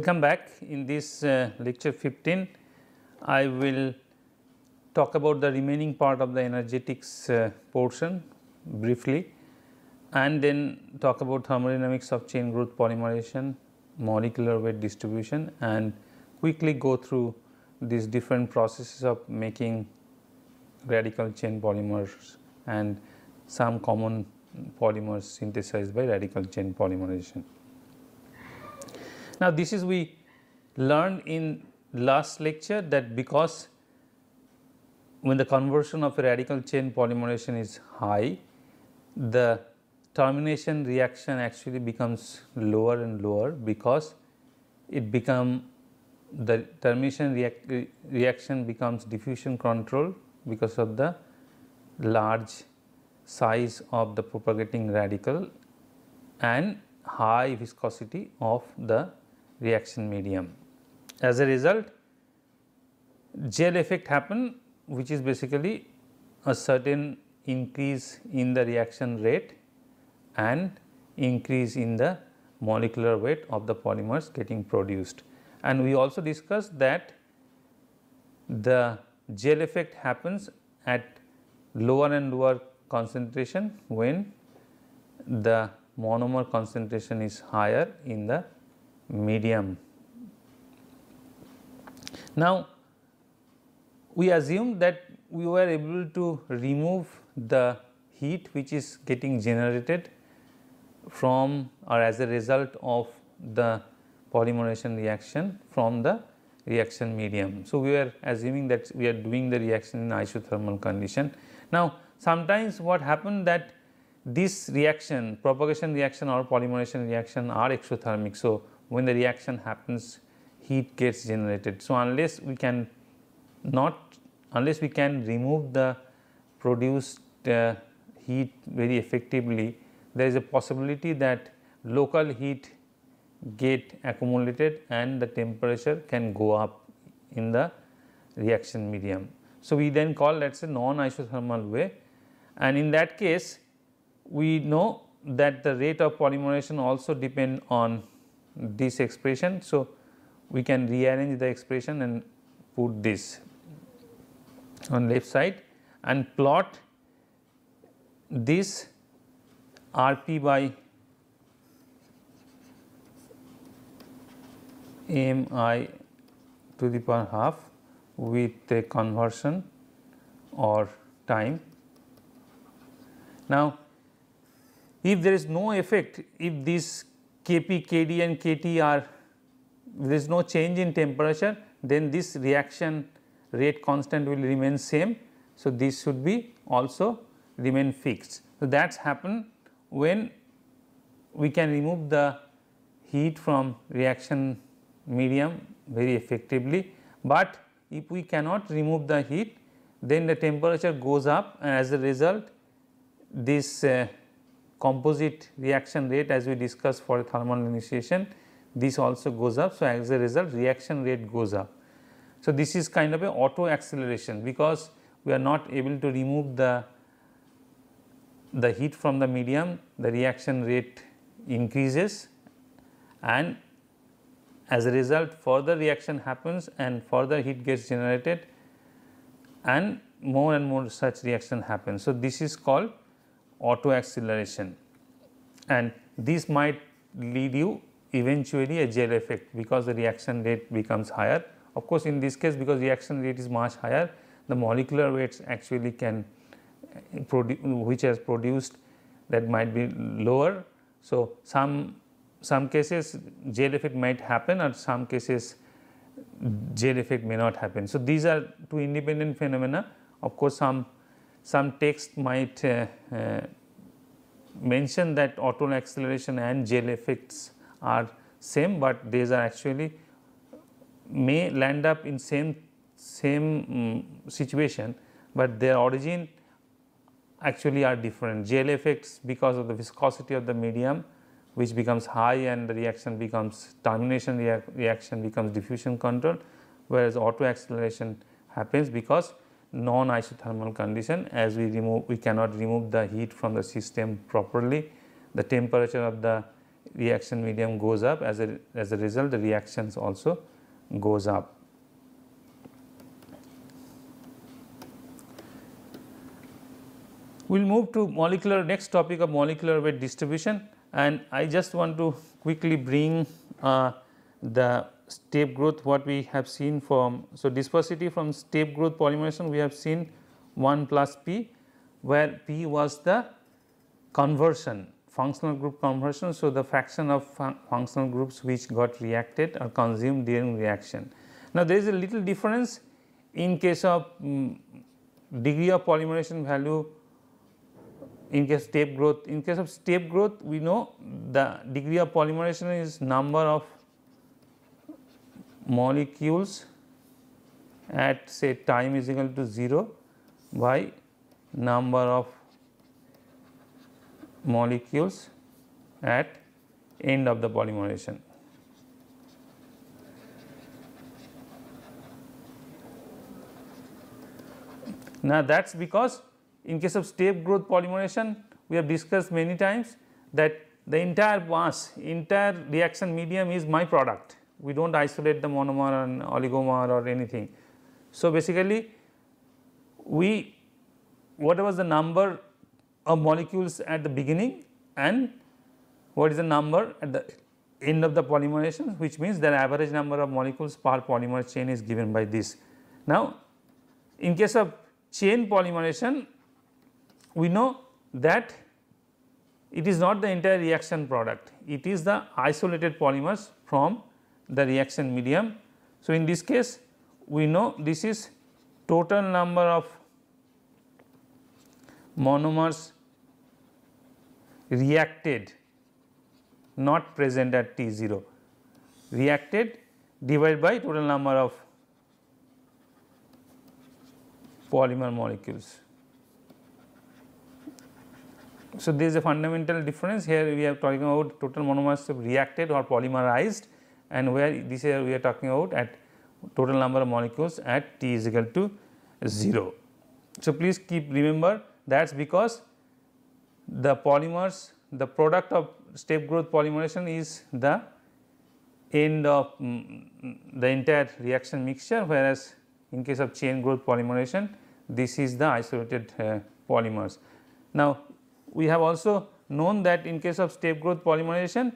Welcome back. In this uh, lecture 15, I will talk about the remaining part of the energetics uh, portion briefly and then talk about thermodynamics of chain growth polymerization, molecular weight distribution and quickly go through these different processes of making radical chain polymers and some common polymers synthesized by radical chain polymerization. Now, this is we learned in last lecture that because when the conversion of a radical chain polymerization is high, the termination reaction actually becomes lower and lower because it become the termination react, reaction becomes diffusion control because of the large size of the propagating radical and high viscosity of the reaction medium. As a result, gel effect happen which is basically a certain increase in the reaction rate and increase in the molecular weight of the polymers getting produced. And we also discussed that the gel effect happens at lower and lower concentration when the monomer concentration is higher in the medium. Now, we assume that we were able to remove the heat which is getting generated from or as a result of the polymerization reaction from the reaction medium. So, we are assuming that we are doing the reaction in isothermal condition. Now, sometimes what happened that this reaction propagation reaction or polymerization reaction are exothermic. So, when the reaction happens heat gets generated. So, unless we can not unless we can remove the produced uh, heat very effectively there is a possibility that local heat get accumulated and the temperature can go up in the reaction medium. So, we then call that is a non isothermal way and in that case we know that the rate of polymerization also depend on this expression. So, we can rearrange the expression and put this on left side and plot this R p by m i to the power half with a conversion or time. Now, if there is no effect, if this Kp, Kd and Kt are there is no change in temperature, then this reaction rate constant will remain same. So, this should be also remain fixed. So, that is happen when we can remove the heat from reaction medium very effectively, but if we cannot remove the heat then the temperature goes up and as a result this uh, composite reaction rate as we discussed for thermal initiation this also goes up. So, as a result reaction rate goes up. So, this is kind of a auto acceleration because we are not able to remove the the heat from the medium the reaction rate increases and as a result further reaction happens and further heat gets generated and more and more such reaction happens. So, this is called auto acceleration and this might lead you eventually a gel effect because the reaction rate becomes higher. Of course, in this case because reaction rate is much higher the molecular weights actually can eh, produce which has produced that might be lower. So, some some cases gel effect might happen or some cases gel effect may not happen. So, these are two independent phenomena of course, some some text might uh, uh, mention that auto acceleration and gel effects are same, but these are actually may land up in same same um, situation, but their origin actually are different. Gel effects because of the viscosity of the medium which becomes high and the reaction becomes termination reaction becomes diffusion control, whereas auto acceleration happens because non isothermal condition as we remove we cannot remove the heat from the system properly. The temperature of the reaction medium goes up as a, as a result the reactions also goes up. We will move to molecular next topic of molecular weight distribution and I just want to quickly bring uh, the step growth what we have seen from. So, dispersity from step growth polymerization we have seen 1 plus p where p was the conversion functional group conversion. So, the fraction of fun functional groups which got reacted or consumed during reaction. Now, there is a little difference in case of um, degree of polymerization value in case step growth. In case of step growth we know the degree of polymerization is number of molecules at say time is equal to 0 by number of molecules at end of the polymerization. Now, that is because in case of step growth polymerization we have discussed many times that the entire mass, entire reaction medium is my product. We do not isolate the monomer and oligomer or anything. So, basically we whatever the number of molecules at the beginning and what is the number at the end of the polymerization which means the average number of molecules per polymer chain is given by this. Now, in case of chain polymerization we know that it is not the entire reaction product, it is the isolated polymers from the reaction medium. So, in this case we know this is total number of monomers reacted not present at T 0 reacted divided by total number of polymer molecules. So, there is a fundamental difference here we are talking about total monomers reacted or polymerized and where this here we are talking about at total number of molecules at T is equal to 0. So, please keep remember that is because the polymers the product of step growth polymerization is the end of um, the entire reaction mixture whereas in case of chain growth polymerization this is the isolated uh, polymers. Now, we have also known that in case of step growth polymerization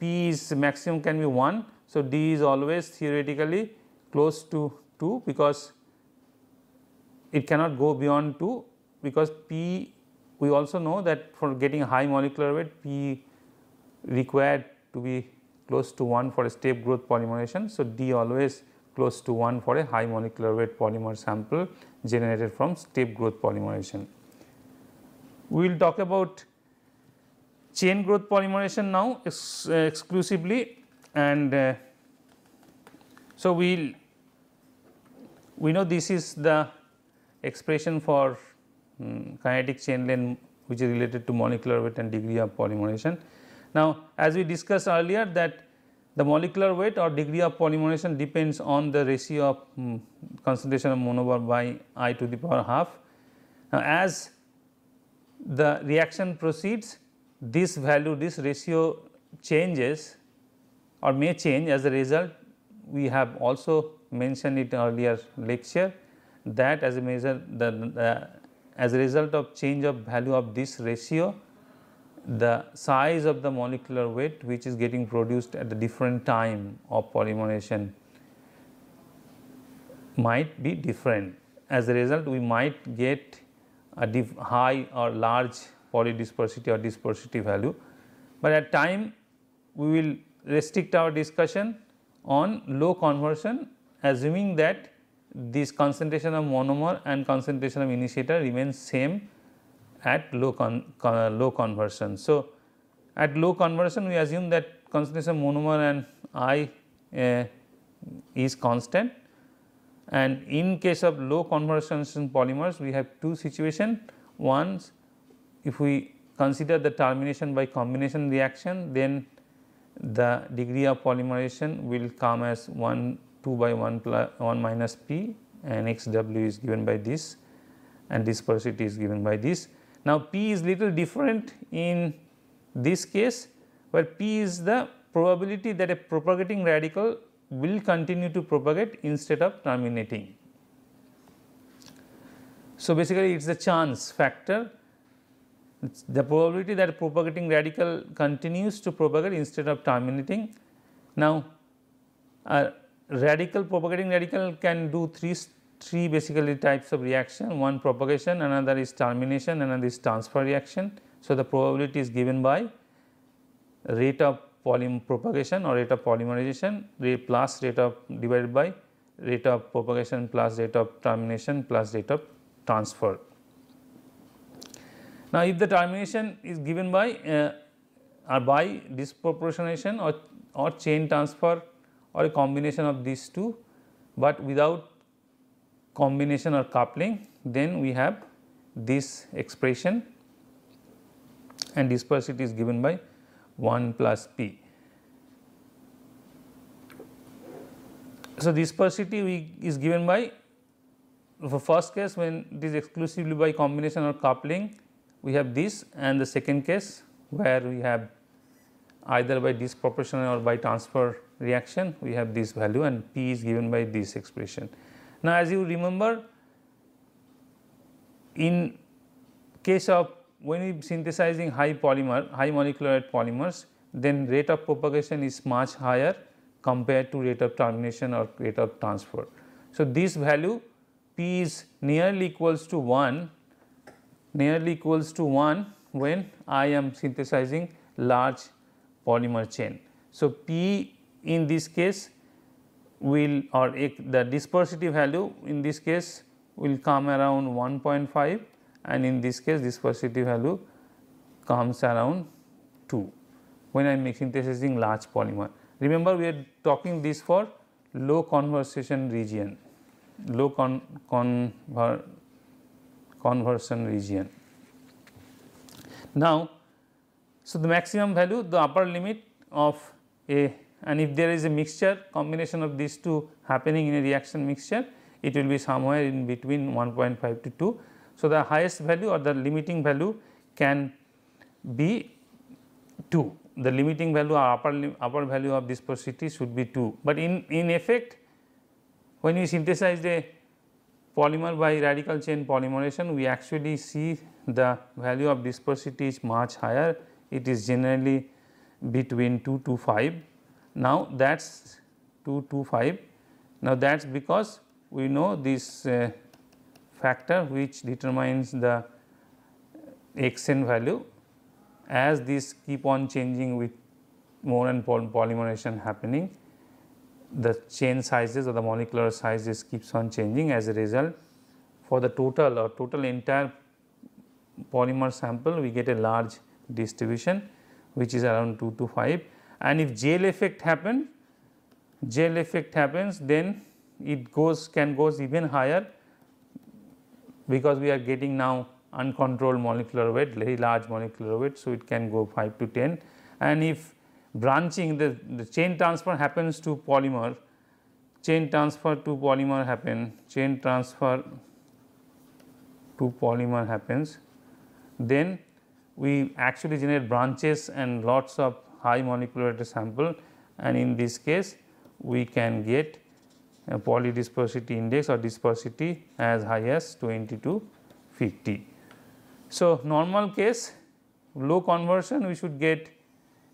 P is maximum can be 1. So, D is always theoretically close to 2 because it cannot go beyond 2 because P we also know that for getting high molecular weight P required to be close to 1 for a step growth polymerization. So, D always close to 1 for a high molecular weight polymer sample generated from step growth polymerization. We will talk about chain growth polymerization now ex exclusively and uh, so we we know this is the expression for um, kinetic chain length which is related to molecular weight and degree of polymerization. Now, as we discussed earlier that the molecular weight or degree of polymerization depends on the ratio of um, concentration of monomer by i to the power half. Now, as the reaction proceeds this value this ratio changes or may change as a result we have also mentioned it earlier lecture that as a measure the, the as a result of change of value of this ratio, the size of the molecular weight which is getting produced at the different time of polymerization might be different. As a result, we might get a high or large polydispersity or dispersity value, but at time we will restrict our discussion on low conversion assuming that this concentration of monomer and concentration of initiator remains same at low con, con, low conversion. So, at low conversion we assume that concentration of monomer and I uh, is constant and in case of low conversion polymers we have two situation one if we consider the termination by combination reaction then the degree of polymerization will come as 1 2 by 1 plus 1 minus p and x w is given by this and dispersity is given by this. Now, p is little different in this case where P is the probability that a propagating radical will continue to propagate instead of terminating. So, basically it is the chance factor the probability that propagating radical continues to propagate instead of terminating. Now, a radical propagating radical can do three three basically types of reaction one propagation another is termination another is transfer reaction. So, the probability is given by rate of propagation or rate of polymerization rate plus rate of divided by rate of propagation plus rate of termination plus rate of transfer. Now, if the termination is given by uh, or by disproportionation or, or chain transfer or a combination of these two, but without combination or coupling then we have this expression and dispersity is given by 1 plus p. So, dispersity we is given by for first case when it is exclusively by combination or coupling we have this and the second case where we have either by disproportional or by transfer reaction we have this value and p is given by this expression. Now, as you remember in case of when we synthesizing high polymer high molecular weight polymers then rate of propagation is much higher compared to rate of termination or rate of transfer. So, this value p is nearly equals to 1 nearly equals to 1 when I am synthesizing large polymer chain. So, P in this case will or the dispersity value in this case will come around 1.5 and in this case dispersity value comes around 2 when I am synthesizing large polymer. Remember we are talking this for low conversion region, low con conver conversion region. Now, so the maximum value the upper limit of a and if there is a mixture combination of these two happening in a reaction mixture it will be somewhere in between 1.5 to 2. So, the highest value or the limiting value can be 2 the limiting value or upper upper value of this viscosity should be 2, but in in effect when we synthesize a polymer by radical chain polymerization we actually see the value of dispersity is much higher. It is generally between 2 to 5 now, that is 2 to 5 Now, that is because we know this uh, factor which determines the xn value. As this keep on changing with more and more polymerization happening the chain sizes or the molecular sizes keeps on changing as a result for the total or total entire polymer sample we get a large distribution which is around 2 to 5 and if gel effect happen gel effect happens then it goes can goes even higher because we are getting now uncontrolled molecular weight very large molecular weight. So, it can go 5 to 10 and if branching the, the chain transfer happens to polymer chain transfer to polymer happen chain transfer to polymer happens then we actually generate branches and lots of high molecular weight sample and in this case we can get a polydispersity index or dispersity as high as 20 to 50. So, normal case low conversion we should get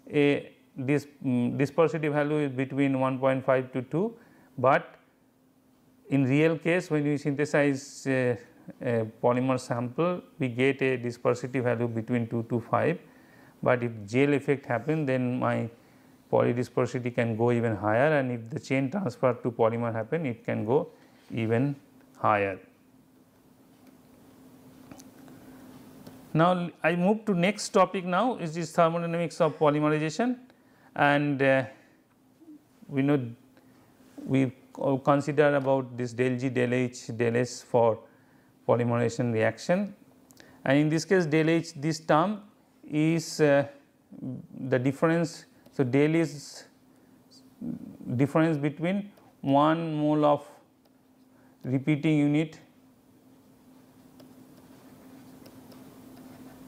a this um, dispersity value is between 1.5 to 2, but in real case when we synthesize a, a polymer sample we get a dispersity value between 2 to 5 but if gel effect happen then my polydispersity can go even higher and if the chain transfer to polymer happen it can go even higher. Now, I move to next topic now is this thermodynamics of polymerization and uh, we know we consider about this del G del H del S for polymerization reaction and in this case del H this term is uh, the difference. So, del is difference between 1 mole of repeating unit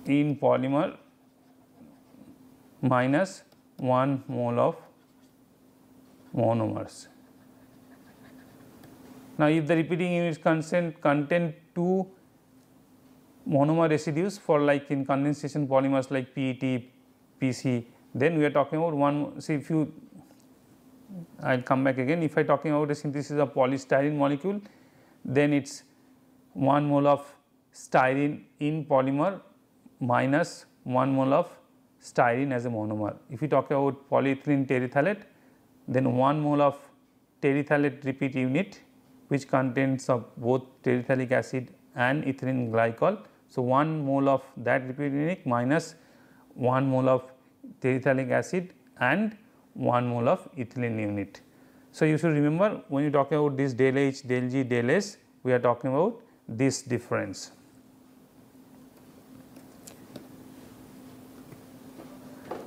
in polymer minus 1 mole of monomers. Now, if the repeating units consent contain two monomer residues for like in condensation polymers like PET, PC, then we are talking about one. See, if you, I will come back again. If I talking about a synthesis of polystyrene molecule, then it's 1 mole of styrene in polymer minus 1 mole of styrene as a monomer. If you talk about polyethylene terephthalate, then 1 mole of terephthalate repeat unit which contains of both terephthalic acid and ethylene glycol. So, 1 mole of that repeat unit minus 1 mole of terephthalic acid and 1 mole of ethylene unit. So, you should remember when you talk about this del H, del G, del S, we are talking about this difference.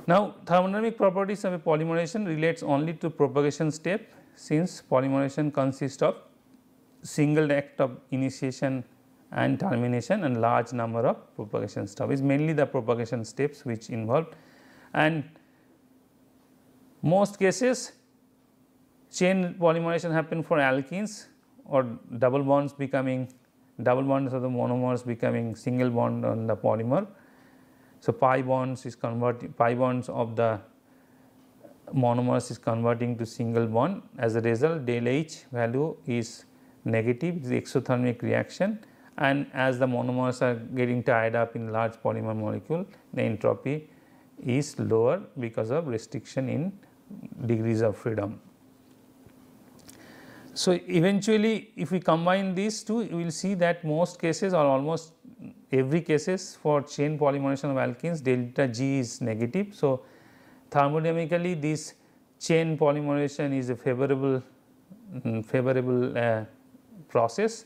Now, thermodynamic properties of a polymerization relates only to propagation step since polymerization consists of single act of initiation and termination and large number of propagation steps is mainly the propagation steps which involved and most cases chain polymerization happen for alkenes or double bonds becoming double bonds of the monomers becoming single bond on the polymer. So, pi bonds is converting pi bonds of the monomers is converting to single bond as a result del H value is negative is exothermic reaction and as the monomers are getting tied up in large polymer molecule the entropy is lower because of restriction in degrees of freedom. So, eventually if we combine these two you will see that most cases or almost every cases for chain polymerization of alkenes delta G is negative. So, thermodynamically this chain polymerization is a favorable um, favorable uh, process,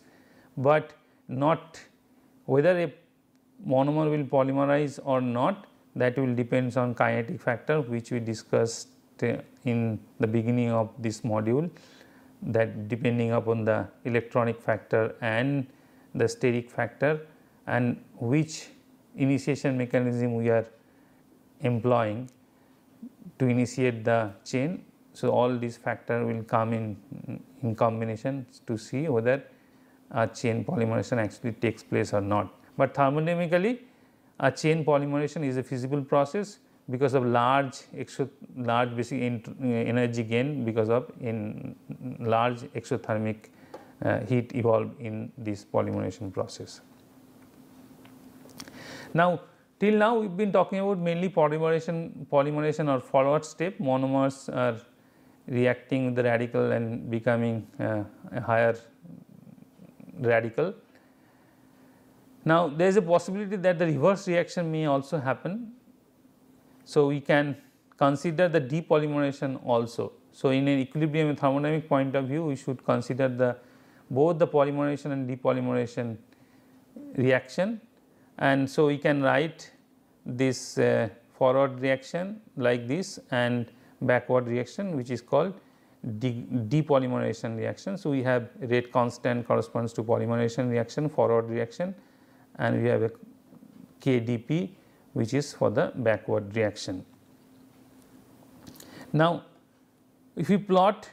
but not whether a monomer will polymerize or not that will depends on kinetic factor which we discussed in the beginning of this module that depending upon the electronic factor and the steric factor and which initiation mechanism we are employing to initiate the chain. So, all these factor will come in in combination to see whether a chain polymerization actually takes place or not. But thermodynamically a chain polymerization is a feasible process because of large large basic energy gain because of in large exothermic uh, heat evolved in this polymerization process. Now, till now we have been talking about mainly polymerization, polymerization or forward step monomers are reacting with the radical and becoming uh, a higher radical. Now, there is a possibility that the reverse reaction may also happen. So, we can consider the depolymerization also. So, in an equilibrium thermodynamic point of view, we should consider the both the polymerization and depolymerization reaction. And so, we can write this uh, forward reaction like this and backward reaction which is called de depolymerization reaction. So, we have rate constant corresponds to polymerization reaction forward reaction and we have a KDP which is for the backward reaction. Now, if we plot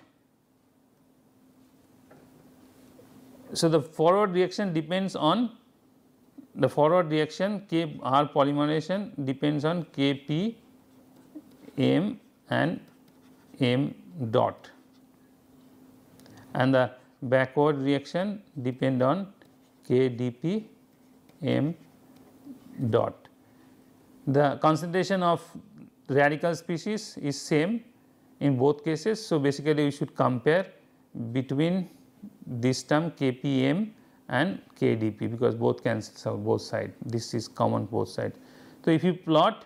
so the forward reaction depends on the forward reaction K R polymerization depends on K P M and m dot and the backward reaction depend on K D P M dot. The concentration of radical species is same in both cases. So, basically we should compare between this term Kpm and Kdp because both cancels out both side this is common both side. So, if you plot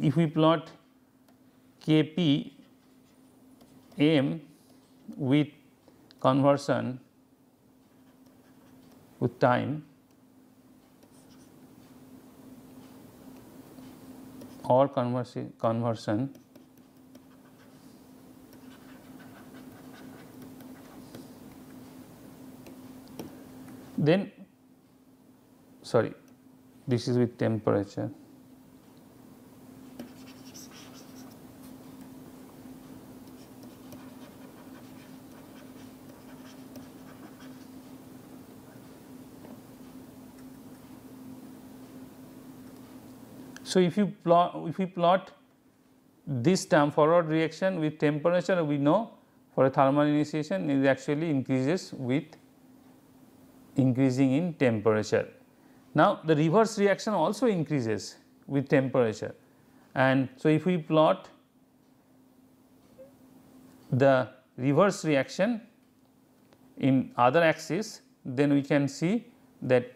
if we plot Kp m with conversion with time और conversion then sorry this is with temperature So, if you plot if we plot this term forward reaction with temperature we know for a thermal initiation it actually increases with increasing in temperature. Now, the reverse reaction also increases with temperature and so if we plot the reverse reaction in other axis then we can see that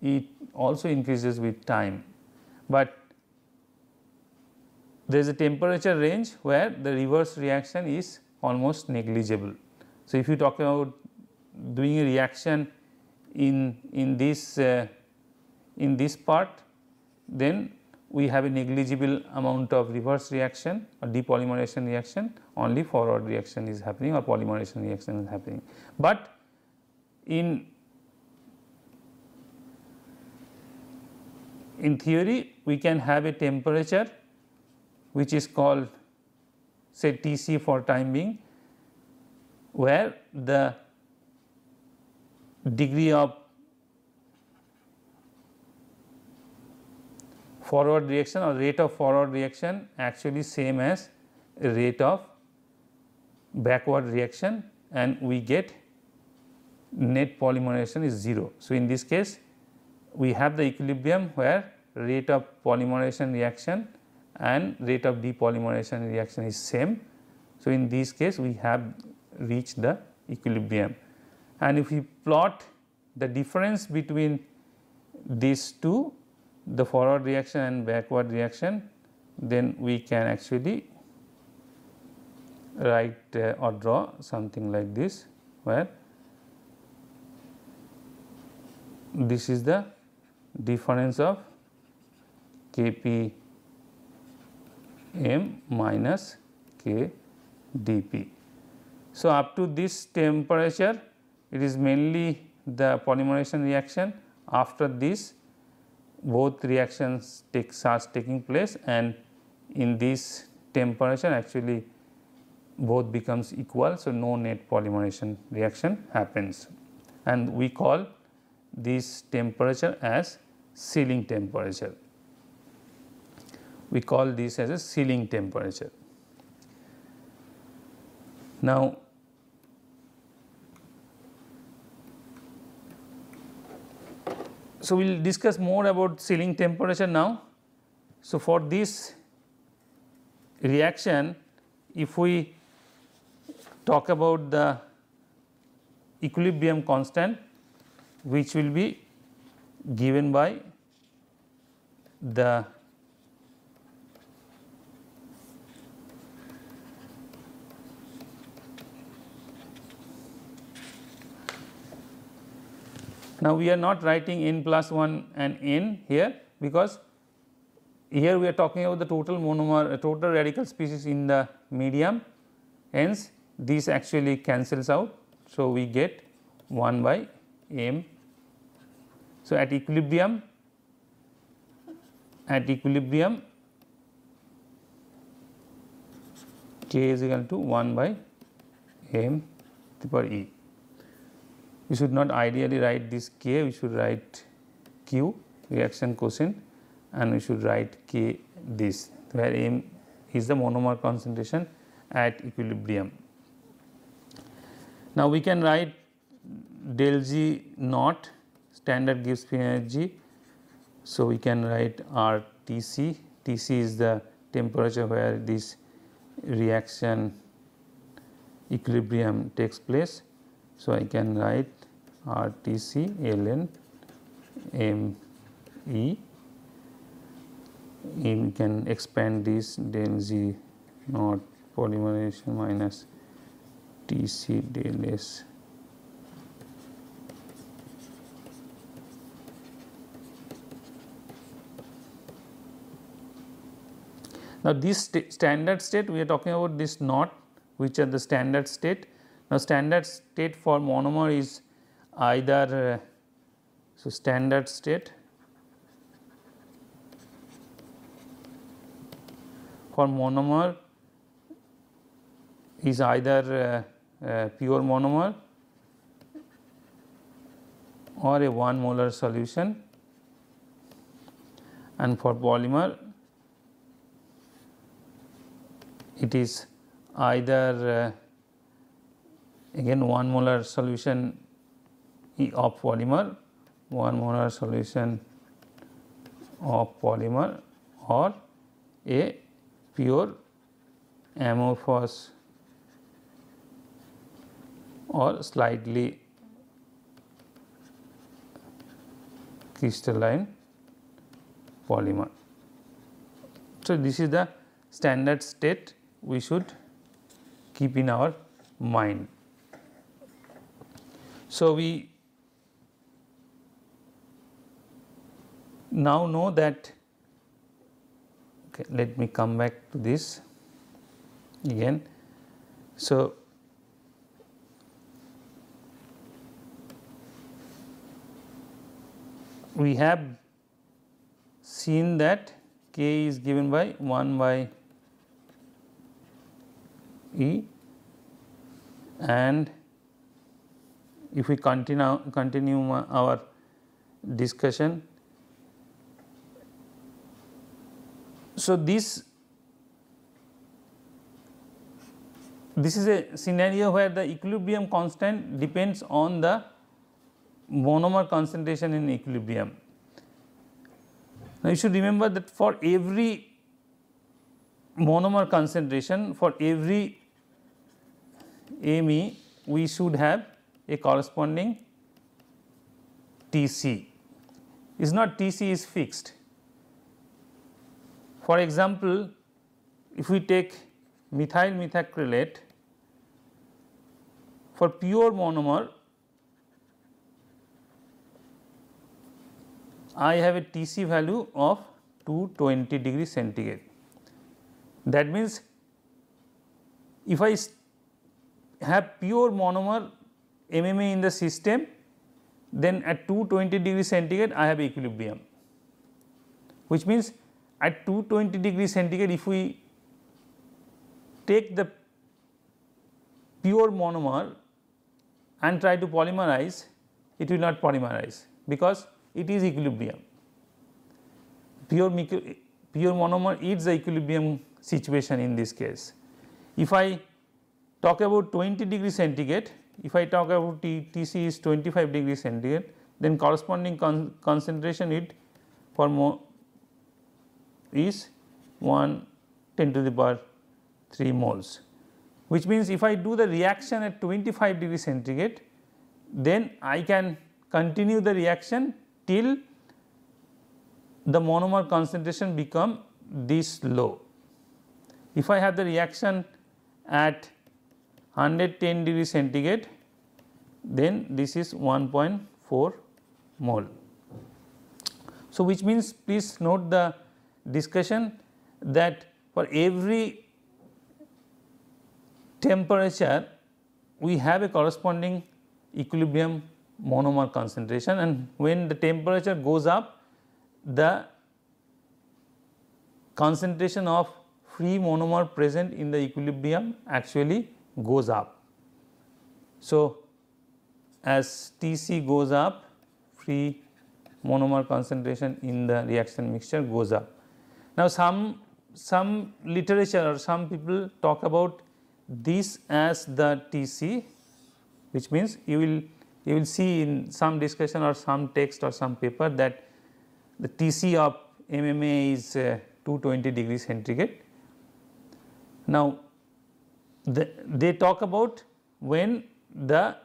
it also increases with time. But there is a temperature range where the reverse reaction is almost negligible. So, if you talk about doing a reaction in, in this uh, in this part then we have a negligible amount of reverse reaction or depolymerization reaction only forward reaction is happening or polymerization reaction is happening. But in in theory we can have a temperature which is called say T c for time being where the degree of forward reaction or rate of forward reaction actually same as rate of backward reaction and we get net polymerization is 0. So, in this case we have the equilibrium where rate of polymerization reaction and rate of depolymerization reaction is same. So, in this case we have reached the equilibrium and if we plot the difference between these two the forward reaction and backward reaction then we can actually write uh, or draw something like this where this is the difference of K p m minus K d p. So, up to this temperature it is mainly the polymerization reaction after this both reactions take starts taking place and in this temperature actually both becomes equal. So, no net polymerization reaction happens and we call this temperature as ceiling temperature. We call this as a ceiling temperature. Now, So, we will discuss more about ceiling temperature now. So, for this reaction if we talk about the equilibrium constant which will be given by the Now, we are not writing n plus 1 and n here because here we are talking about the total monomer uh, total radical species in the medium hence this actually cancels out. So, we get 1 by m. So, at equilibrium at equilibrium k is equal to 1 by m per e we should not ideally write this k, we should write q reaction quotient and we should write k this where m is the monomer concentration at equilibrium. Now, we can write del g naught standard Gibbs free energy. So, we can write R T c, T c is the temperature where this reaction equilibrium takes place. So, I can write R T C ln M E we can expand this del Z naught polymerization minus T C del S Now, this st standard state we are talking about this knot which are the standard state. Now, standard state for monomer is either uh, so standard state for monomer is either uh, uh, pure monomer or a 1 molar solution. And for polymer it is either again 1 molar solution of polymer, 1 molar solution of polymer or a pure amorphous or slightly crystalline polymer. So, this is the standard state we should keep in our mind. So, we now know that okay, let me come back to this again. So, we have seen that k is given by 1 by E and if we continue continue our discussion so this this is a scenario where the equilibrium constant depends on the monomer concentration in equilibrium. Now, you should remember that for every monomer concentration for every ME we should have a corresponding TC is not TC is fixed. For example, if we take methyl methacrylate for pure monomer I have a Tc value of 220 degree centigrade. That means, if I have pure monomer MMA in the system, then at 220 degree centigrade I have equilibrium, which means at 220 degree centigrade if we take the pure monomer and try to polymerize, it will not polymerize because it is equilibrium. Pure, pure monomer is the equilibrium situation in this case. If I talk about 20 degree centigrade, if I talk about Tc is 25 degree centigrade, then corresponding con concentration it for mo is 1 10 to the power 3 moles, which means if I do the reaction at 25 degree centigrade, then I can continue the reaction till the monomer concentration become this low. If I have the reaction at 110 degree centigrade then this is 1.4 mole. So, which means please note the discussion that for every temperature we have a corresponding equilibrium monomer concentration and when the temperature goes up the concentration of free monomer present in the equilibrium actually goes up. So, as Tc goes up free monomer concentration in the reaction mixture goes up. Now, some some literature or some people talk about this as the Tc which means you will you will see in some discussion or some text or some paper that the Tc of MMA is uh, 220 degrees centigrade. Now, the, they talk about when the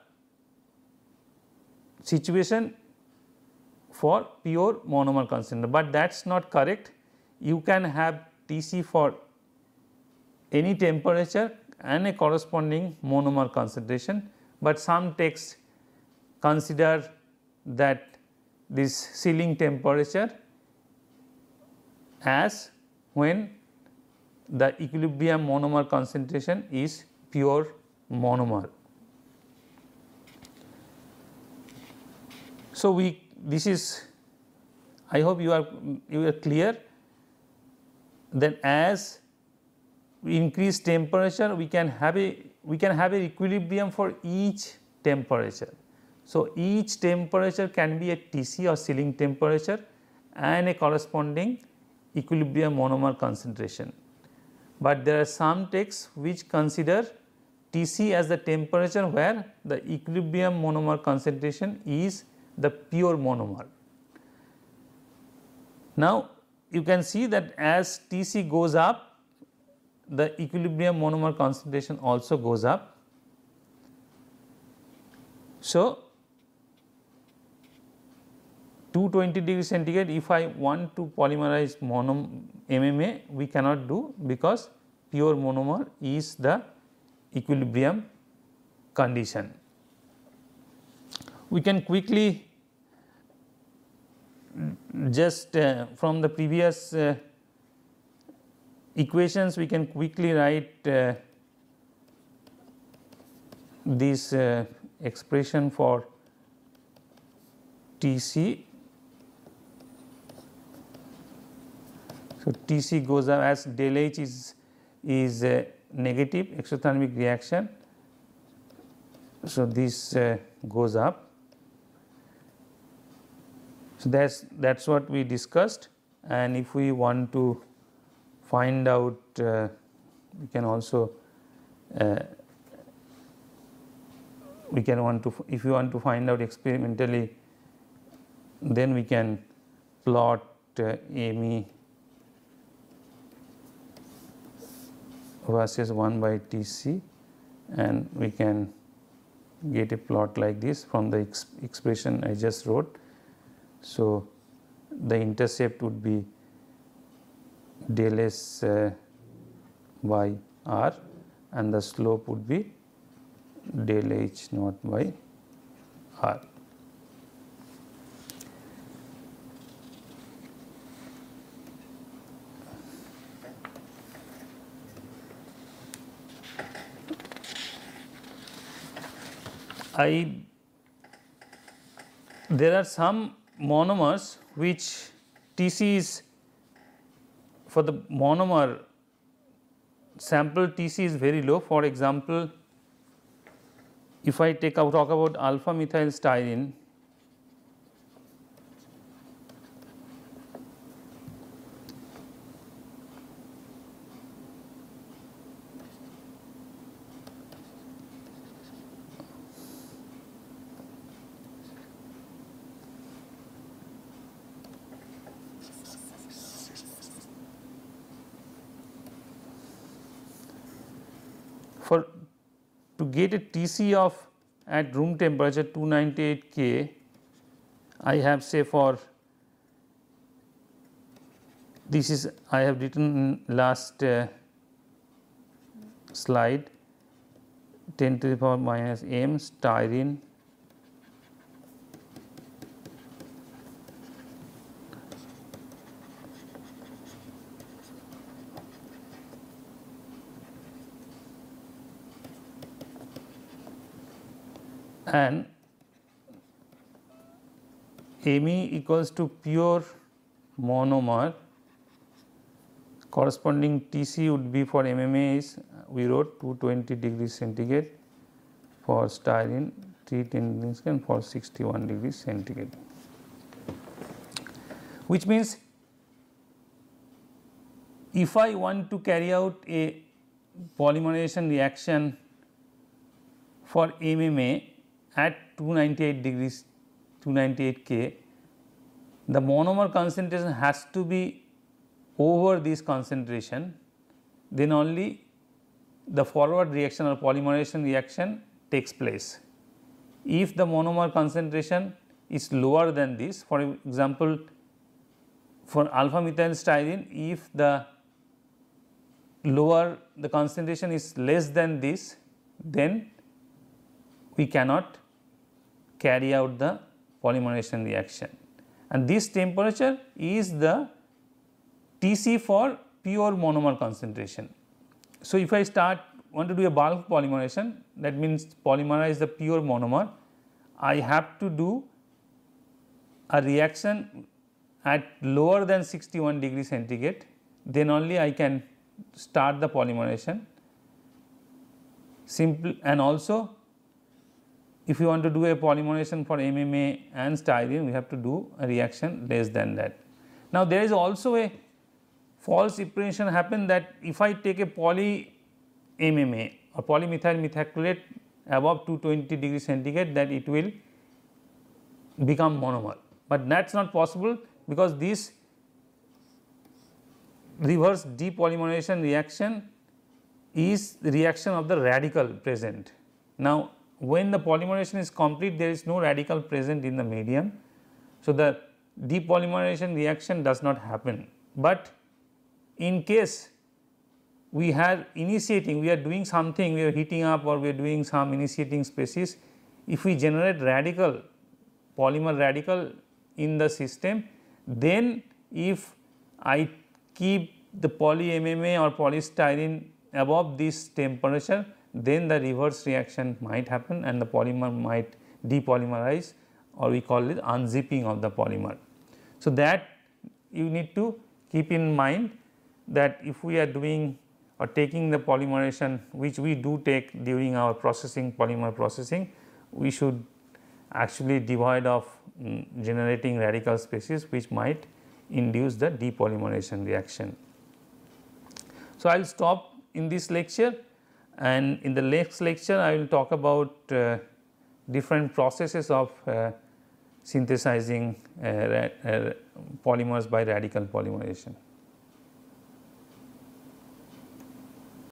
situation for pure monomer concentration, but that is not correct. You can have Tc for any temperature and a corresponding monomer concentration, but some texts consider that this ceiling temperature as when the equilibrium monomer concentration is pure monomer. So, we this is I hope you are you are clear that as we increase temperature we can have a we can have a equilibrium for each temperature. So, each temperature can be a Tc or ceiling temperature and a corresponding equilibrium monomer concentration. but there are some texts which consider Tc as the temperature where the equilibrium monomer concentration is the pure monomer. Now, you can see that as Tc goes up, the equilibrium monomer concentration also goes up. So, 220 degree centigrade if I want to polymerize mono MMA we cannot do because pure monomer is the equilibrium condition. We can quickly just uh, from the previous uh, equations we can quickly write uh, this uh, expression for Tc. So, Tc goes up as del H is is a negative exothermic reaction. So, this uh, goes up. So, that is that is what we discussed and if we want to find out uh, we can also uh, we can want to if you want to find out experimentally then we can plot uh, versus 1 by Tc and we can get a plot like this from the ex expression I just wrote. So, the intercept would be del S uh, and the slope would be del H naught by R. I there are some monomers which Tc is for the monomer sample Tc is very low. For example if I take out talk about alpha methyl styrene for to get a Tc of at room temperature 298 K, I have say for this is I have written last uh, slide 10 to the power minus m styrene and Me equals to pure monomer. Corresponding Tc would be for MMA is we wrote 220 degrees centigrade for styrene 310 degrees and for 61 degrees centigrade. Which means if I want to carry out a polymerization reaction for MMA at 298 degrees 298 K, the monomer concentration has to be over this concentration, then only the forward reaction or polymerization reaction takes place. If the monomer concentration is lower than this, for example, for alpha methyl styrene, if the lower the concentration is less than this, then we cannot carry out the polymerization reaction. And this temperature is the Tc for pure monomer concentration. So, if I start want to do a bulk polymerization that means polymerize the pure monomer, I have to do a reaction at lower than 61 degree centigrade then only I can start the polymerization simple and also if you want to do a polymerization for MMA and styrene, we have to do a reaction less than that. Now, there is also a false impression happen that if I take a poly MMA or polymethyl methacrylate above 220 degree centigrade that it will become monomer, but that is not possible because this reverse depolymerization reaction is the reaction of the radical present. Now, when the polymerization is complete there is no radical present in the medium. So, the depolymerization reaction does not happen, but in case we are initiating we are doing something we are heating up or we are doing some initiating species if we generate radical polymer radical in the system then if I keep the poly MMA or polystyrene above this temperature then the reverse reaction might happen and the polymer might depolymerize or we call it unzipping of the polymer. So, that you need to keep in mind that if we are doing or taking the polymerization which we do take during our processing polymer processing, we should actually devoid of um, generating radical species which might induce the depolymerization reaction. So, I will stop in this lecture and in the next lecture I will talk about uh, different processes of uh, synthesizing uh, uh polymers by radical polymerization.